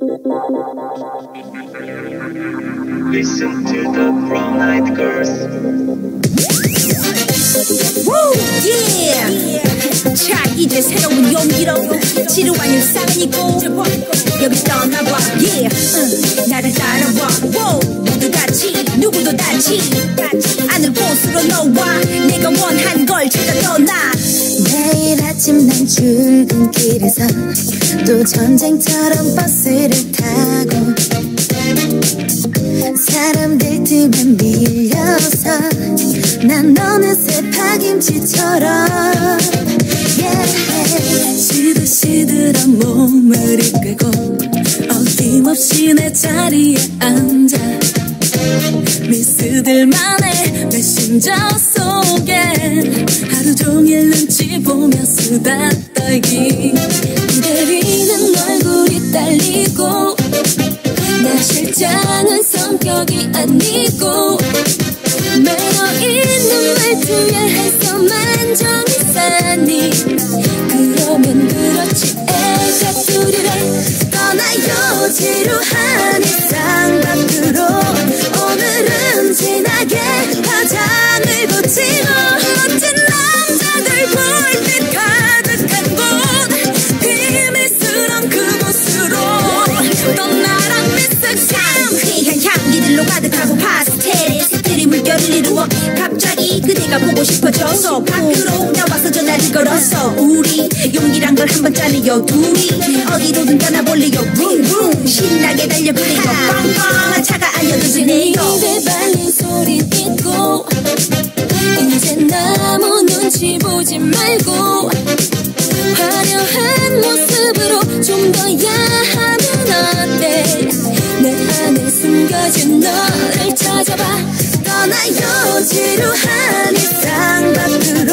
Listen to the brown eyed girls. Woo! Yeah! 자 이제 새로운 용기로 지루한 일상은 잊고 여기 떠나봐 Yeah! 응, 나를 따라와 Wow! 모두 같이 누구도 다치 않을 곳으로 너와 내가 원한 걸 찾아 떠나 출근 길에서 또 전쟁처럼 버스를 타고 사람들 틈에 밀려서 난 어느새 파김치처럼 yeah. 시들시들한 몸을 이끌고 어김없이 내 자리에 앉아 미스들만의 내 심장 속에 하루 종일 눈치 보며 수다 떨기. 기다리는 얼굴이 딸리고 나 실장은 성격이 아니고 매너 있는 말투에 해서만 정이. 싸니 그러면 그렇지. 애가 둘이래 떠나요 지루한 가득하고 파스텔의 색들이 물결을 이루어 갑자기 그대가 보고 싶어져서 밖으로 나와서 전화를 걸었어 우리 용기란 걸 한번 짜내요. 둘이 어디로든 떠나볼래요? 붕붕. 신나게 달려 그래요 빵빵한 차가 알려도 되네요. 입에 발린 소리 있고 이제 아무 눈치 보지 말고 화려한 모습으로 좀 더 야하면 어때 숨겨진 너를 찾아봐. 떠나요 지루한 일상 밖으로.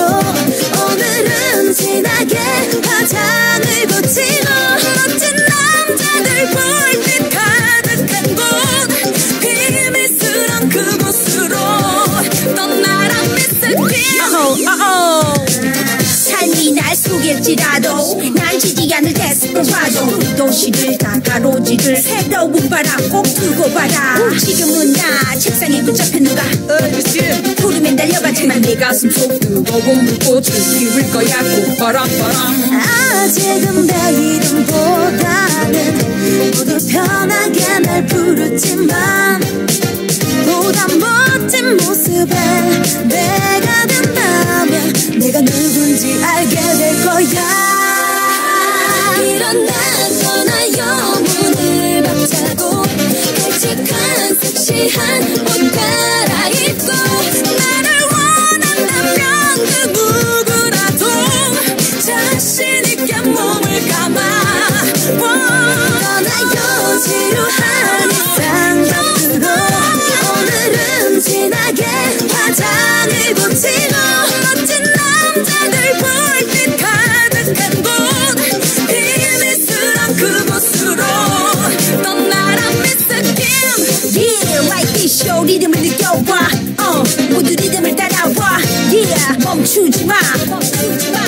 오늘은 진하게 화장을 붙이고 멋진 남자들 볼빛 가득한 곳. 비밀스런 그곳으로. 떠나라 미스 날 속일지라도 난 지지 않을 데스퍼라도 도시를 다 가로지를 새로운 바람 꼭 두고 봐라. 지금은 나 책상에 붙잡혀 누가 부르면 달려가지만 내 가슴 속 뜨거운 불꽃을 피울 거야. 꽃바람 바람. 아직은 내 이름보다는 진하게 화장을 붙이고 멋진 남자들 볼빛 가득한 곳. 비밀스런 그곳으로. 떠나라 미스김 Yeah, like 느껴봐 어, 모두 리듬을 따라와. Yeah, 멈추지 마. 멈추지 마